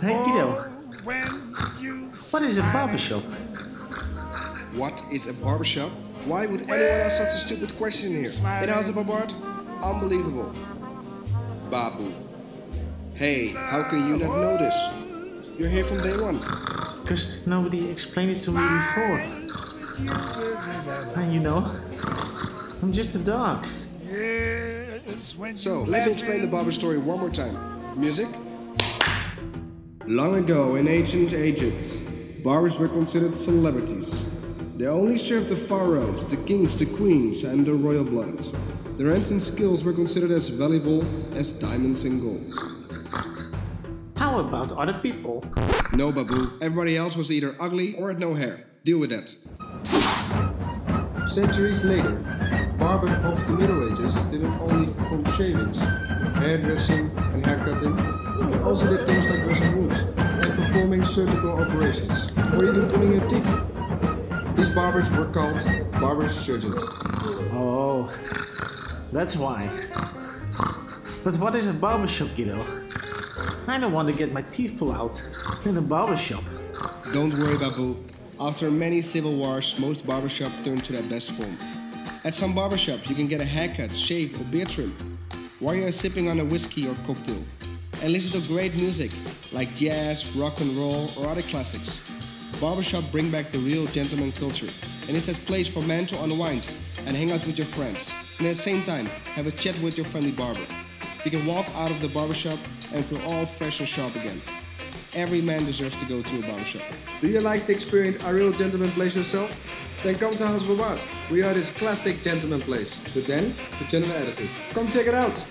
Hey Guido, what is a barbershop? What is a barbershop? Why would anyone ask such a stupid question here? In House of Barbaard? Unbelievable. Baboo. Hey, how can you not know this? You're here from day one. Because nobody explained it to me before. And you know, I'm just a dog. So, let me explain the barber story one more time. Music? Long ago in ancient Egypt, barbers were considered celebrities. They only served the pharaohs, the kings, the queens, and the royal blood. Their hands and skills were considered as valuable as diamonds and gold. How about other people? No, Baboo. Everybody else was either ugly or had no hair. Deal with that. Centuries later, barbers of the Middle Ages didn't only perform shavings, hairdressing, and haircutting, they also did things like dressing wounds and performing surgical operations, or even pulling your teeth. Barbers were called barber surgeons. Oh, that's why. But what is a barbershop, Guido? I don't want to get my teeth pulled out in a barbershop. Don't worry, Baboo. After many civil wars, most barbershops turned to their best form. At some barbershops, you can get a haircut, shave, or beard trim while you're sipping on a whiskey or cocktail and listen to great music like jazz, rock and roll, or other classics. Barbershop bring back the real gentleman culture and it's a place for men to unwind and hang out with your friends and at the same time have a chat with your friendly barber. You can walk out of the barbershop and feel all fresh and sharp again. Every man deserves to go to a barbershop. Do you like to experience a real gentleman place yourself? Then come to House Barbaard. We are this classic gentleman place, but then the gentleman attitude. Come check it out!